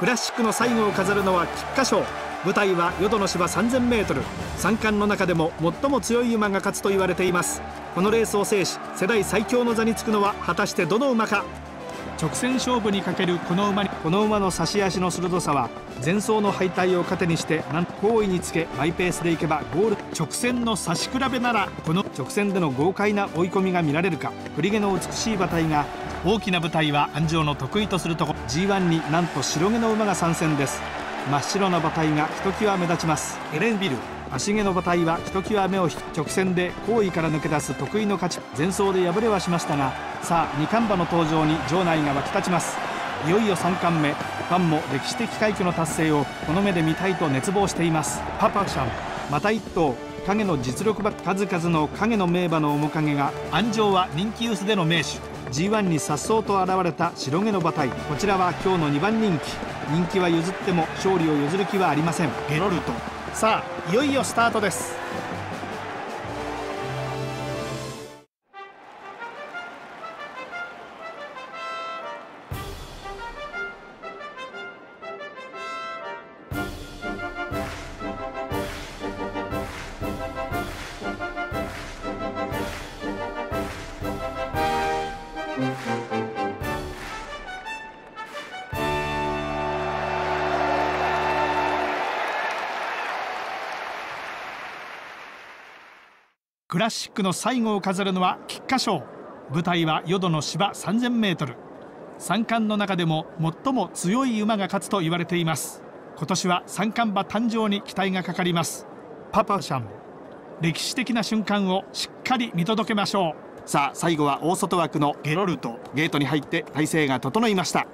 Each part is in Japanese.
クラシックの最後を飾るのは菊花賞。舞台は淀の芝 3000m 三冠の中でも最も強い馬が勝つと言われています。このレースを制し世代最強の座につくのは果たしてどの馬か。直線勝負にかけるこの馬にこの馬の差し足の鋭さは前走の敗退を糧にしてなんと好位につけマイペースでいけばゴール。直線の差し比べならこの直線での豪快な追い込みが見られるか。振り毛の美しい馬体が大きな舞台は安城の得意とするとこ G1 になんと白毛の馬が参戦です。真っ白な馬体がひときわ目立ちます。エレンビル足毛の馬体はひときわ目を引く直線で後位から抜け出す得意の勝ち。前走で敗れはしましたがさあ二冠馬の登場に場内が沸き立ちます。いよいよ3冠目。ファンも歴史的快挙の達成をこの目で見たいと熱望しています。パパシャンまた一頭。影の実力馬数々の影の名馬の面影が安城は人気薄での名手。G1 に颯爽と現れた白毛の馬体。こちらは今日の2番人気。人気は譲っても勝利を譲る気はありません。ゲロルトさあいよいよスタートです。クラシックの最後を飾るのは菊花賞。舞台は淀の芝 3000m 三冠の中でも最も強い馬が勝つと言われています。今年は三冠馬誕生に期待がかかります。パパシャン。歴史的な瞬間をしっかり見届けましょう。さあ最後は大外枠のゲロルトゲートに入って体勢が整いました。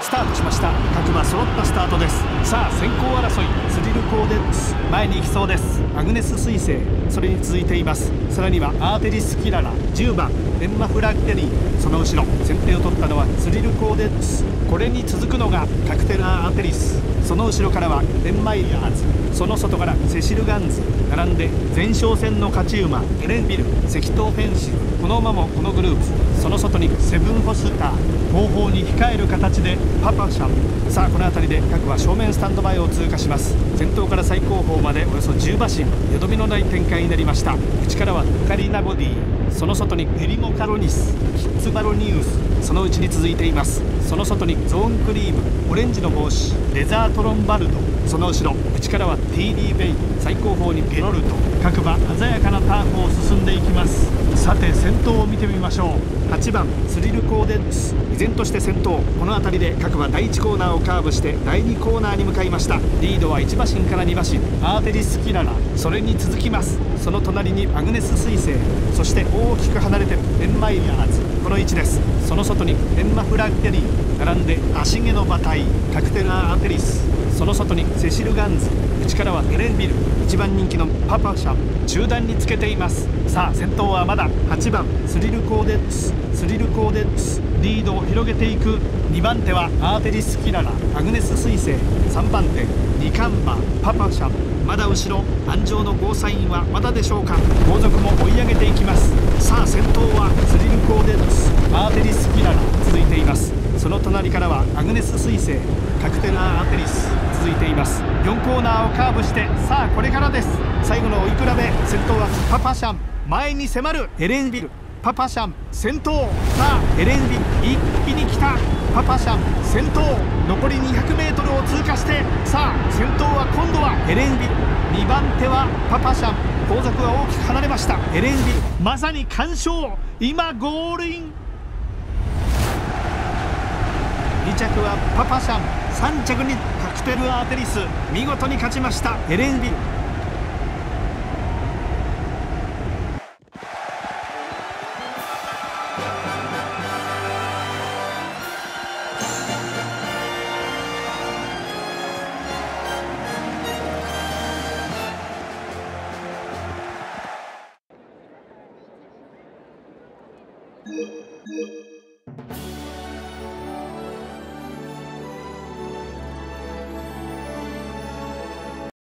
スタートしました。各馬揃ったスタートです。さあ先行争いスリルコーデックス前に行きそうです。アグネス彗星それに続いています。さらにはアーテリスキララ10番エンマフラグテリーその後ろ先手を取ったのはスリルコーデックス。これに続くのがカクテラアーテリス。その後ろからはデンマイヤーズ。その外からセシルガンズ。並んで前哨戦の勝ち馬エレンビル赤頭フェンシブこの馬もこのグループ。その外にセブンホスター。後方に控える形でパパシャン。さあこの辺りで各は正面スタンド前を通過します。先頭から最高峰までおよそ10馬身よどみのない展開になりました。内からはカリーナボディ。その外にエリモカロニスキッズバロニウスそのうちに続いています。その外にゾーンクリームオレンジの帽子レザートロンバルドその後ろ内からは TD ベイ最高峰にゲロルト各馬鮮やかなターフを進んでいきます。さて先頭を見てみましょう。8番スリルコーデックス。依然として先頭。この辺りで各馬第1コーナーをカーブして第2コーナーに向かいました。リードは1馬身から2馬身。アーテリスキララ。それに続きます。その隣にアグネス彗星。そして大きく離れてエンマイヤーズこの位置です。その外にエンマフラッテリー並んで芦毛の馬体カクテラーアテリス。その外にセシルガンズ内からはエレンビル1番人気のパパシャ中団につけています。さあ先頭はまだ8番スリルコーデックス。リルコーデックスリードを広げていく2番手はアーテリスキララアグネス彗星3番手2冠馬パパシャまだ後ろ安城のゴーサインはまだでしょうか。後続も追い上げていきます。さあ先頭はスリルコーデックスアーテリスキララ続いています。その隣からはアグネス彗星カクテラーテリス続いています。4コーナーをカーブしてさあこれからです。最後の追い比べ先頭はパパシャン。前に迫るエレンビル。パパシャン先頭。さあエレンビル一気に来た。パパシャン先頭。残り 200m を通過して。さあ先頭は今度はエレンビル2番手はパパシャン。後続は大きく離れました。エレンビルまさに完勝。今ゴールイン。2着はパパシャン。3着にカクテルアーテリス。見事に勝ちました。エレンビ